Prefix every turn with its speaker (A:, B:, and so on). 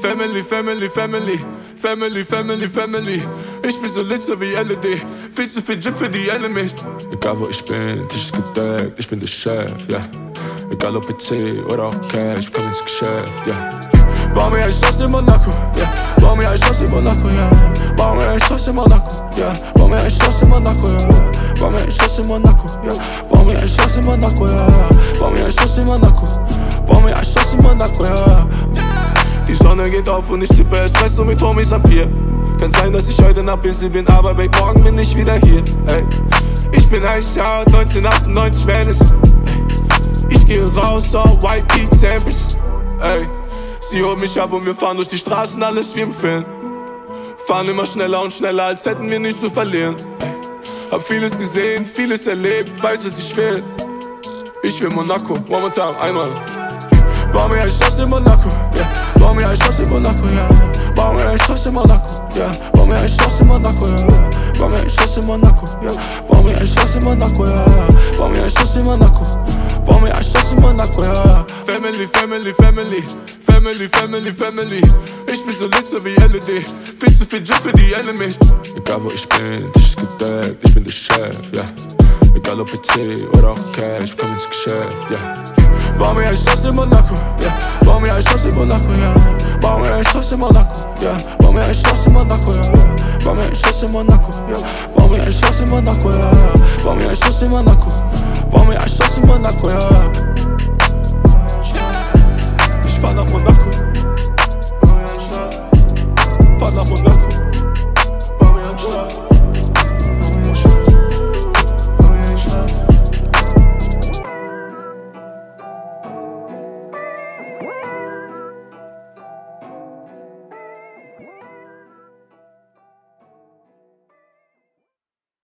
A: Family, Family, Family, Family, Family, Family. Ich bin so lit so wie LED. Viel zu viel Drip für die Enemies. Egal wo ich bin, Tisch ist gedeckt, ich bin der Chef, ja. Yeah. Egal ob PC oder auch Cash, komm ins Geschäft, ja. Yeah. Bau mir ein Schloss in Monaco, ja. Yeah. Bau mir ein Schloss in Monaco, ja. Bau mir ein Schloss in Monaco, ja. Bau mir ein Schloss in Monaco, ja. Bau mir ein Schloss in Monaco, ja. Bau mir ein Schloss in Monaco, ja. Bau mir ein Schloss in Monaco. Bau mir ein Schloss in Monaco, ja. Sonne geht auf und ich sippe Espresso mit Homies am Pier. Kann sein, dass ich heute nach busy bin, aber bei morgen bin ich wieder hier. Ey. Ich bin ein Jahr 1998, wenn es. Ich gehe raus auf White Beat Samples. Ey. Sie holt mich ab und wir fahren durch die Straßen, alles wie im Film. Fahren immer schneller und schneller, als hätten wir nichts zu verlieren. Ey. Hab vieles gesehen, vieles erlebt, weiß, was ich will. Ich will Monaco, time, einmal. Bau mir ein Schloss in Monaco, Yeah. Bau mir ein Schloss Monaco. Yeah. Mir ein Schloss in Monaco. Yeah. Mir ein Schloss in Monaco. Bau mir ein Schloss in Monaco. Bau mir ein Schloss in Monaco. Bau mir ein Schloss in Monaco. Bau mir ein Schloss Monaco, ja. Family, Family, Family. Family, Family, Family. Ich bin so lit so wie LED. Viel zu viel Drip für die Enemies. Egal wo ich bin, Tisch gedeckt, ich bin der Chef, ja. Egal ob PC oder auch Cash, komm ins Geschäft. Bau mir ein Schloss in Monaco, ja. Bom, minha chance, monaco, yeah. Bom, minha chance, monaco, yeah. Bom, minha chance, monaco, yeah. Bom, minha chance, monaco, yeah. Bom, minha chance, monaco, yeah. Bom, minha chance, monaco. Bom, minha chance, monaco, yeah.